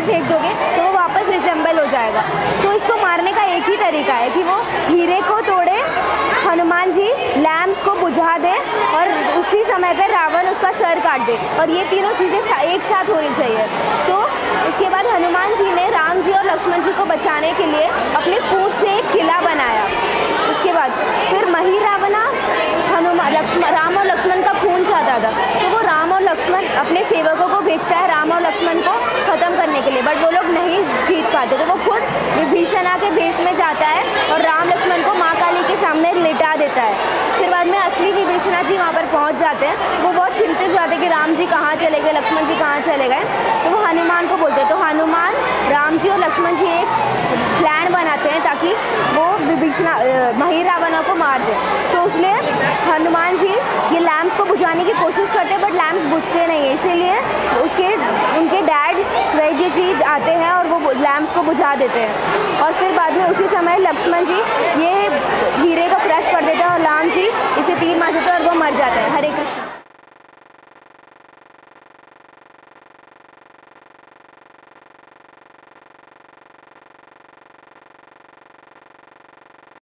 में फेंक दोगे तो वो वापस रिजेंबल हो जाएगा। तो इसको मारने का एक ही तरीका है कि वो हीरे को तोड़े, हनुमान जी लैम्प्स को बुझा दे, और उसी समय पर रावण उसका सर काट दे। और ये तीनों चीज़ें एक साथ होनी चाहिए। तो इसके बाद हनुमान जी ने राम जी और लक्ष्मण जी को बचाने के लिए अपने पूछ से एक किला बनाया उसके बाद फिर मही रावणा हनुमान लक्ष्मण राम और लक्ष्मण का खून चाहता था तो वो लक्ष्मण अपने सेवकों को भेजता है राम और लक्ष्मण को ख़त्म करने के लिए। बट वो लोग नहीं जीत पाते। तो वो खुद विभीषणा के भेष में जाता है और राम लक्ष्मण को माँ काली के सामने लिटा देता है। फिर बाद में असली विभीषणा जी वहाँ पर पहुँच जाते हैं। वो बहुत चिंतित जाते हैं कि राम जी कहाँ चले गए, लक्ष्मण जी कहाँ चले गए। तो वो हनुमान को बोलते हैं। तो हनुमान, राम जी और लक्ष्मण जी एक प्लान बनाते हैं ताकि वो विभीषणा मही रावणा को मार दे। तो उसने हनुमान जी ये लैम्प्स को बुझाने की कोशिश करते हैं बट बुझते नहीं है, इसीलिए उसके, उनके डैड वैद्य जी आते हैं और वो लैम्प्स को बुझा देते हैं। और फिर बाद में उसी समय लक्ष्मण जी, ये